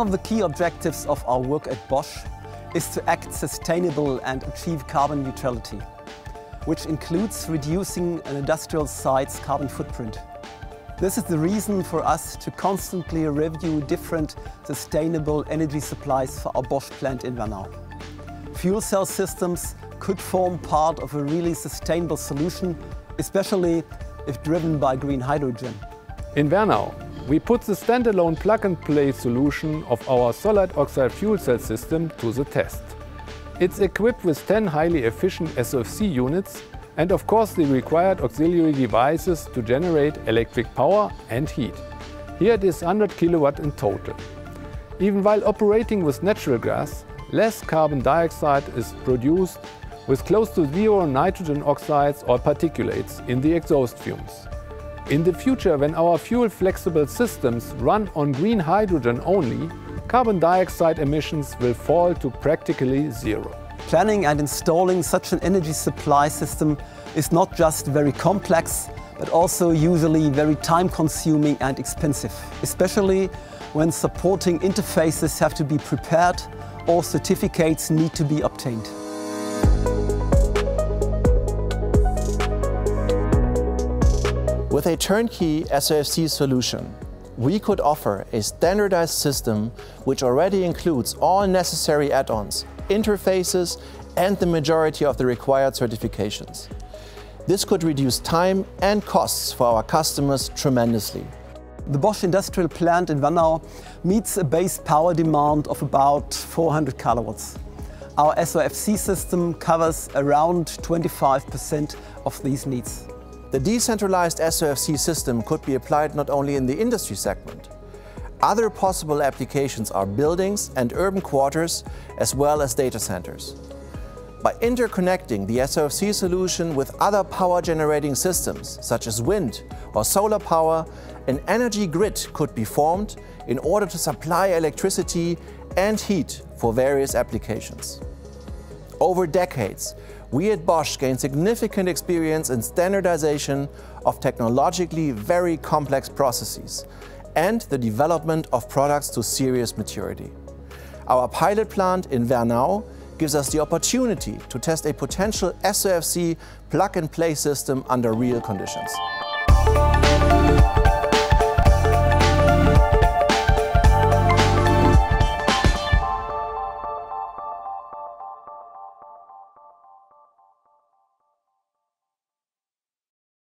of the key objectives of our work at Bosch is to act sustainable and achieve carbon neutrality, which includes reducing an industrial site's carbon footprint. This is the reason for us to constantly review different sustainable energy supplies for our Bosch plant in Wernau. Fuel cell systems could form part of a really sustainable solution, especially if driven by green hydrogen. In Wernau, we put the standalone plug-and-play solution of our solid oxide fuel cell system to the test. It's equipped with 10 highly efficient SOFC units and of course the required auxiliary devices to generate electric power and heat. Here it is 100 kilowatt in total. Even while operating with natural gas, less carbon dioxide is produced with close to zero nitrogen oxides or particulates in the exhaust fumes. In the future, when our fuel-flexible systems run on green hydrogen only, carbon dioxide emissions will fall to practically zero. Planning and installing such an energy supply system is not just very complex, but also usually very time-consuming and expensive, especially when supporting interfaces have to be prepared or certificates need to be obtained. With a turnkey SOFC solution, we could offer a standardized system which already includes all necessary add-ons, interfaces and the majority of the required certifications. This could reduce time and costs for our customers tremendously. The Bosch industrial plant in Wernau meets a base power demand of about 400 kilowatts. Our SOFC system covers around 25% of these needs. The decentralized SOFC system could be applied not only in the industry segment. Other possible applications are buildings and urban quarters, as well as data centers. By interconnecting the SOFC solution with other power generating systems, such as wind or solar power, an energy grid could be formed in order to supply electricity and heat for various applications. Over decades, we at Bosch gained significant experience in standardization of technologically very complex processes and the development of products to series maturity. Our pilot plant in Wernau gives us the opportunity to test a potential SOFC plug-and-play system under real conditions.